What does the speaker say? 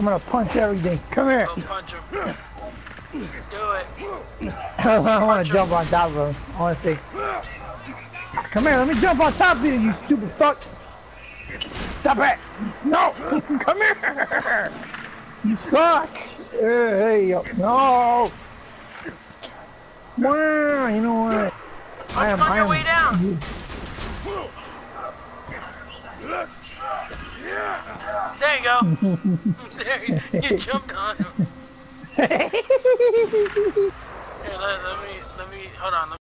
I'm gonna punch everything. Come here. Go punch him. Do it. I wanna jump on top of him. I wanna say, come here, let me jump on top of you, you stupid fuck. Stop it. No, come here. You suck. Hey, yo. no. Wow, you know what? Punch him on your way down. You go. there you, you jumped on him. Here, let, let me, let me, hold on.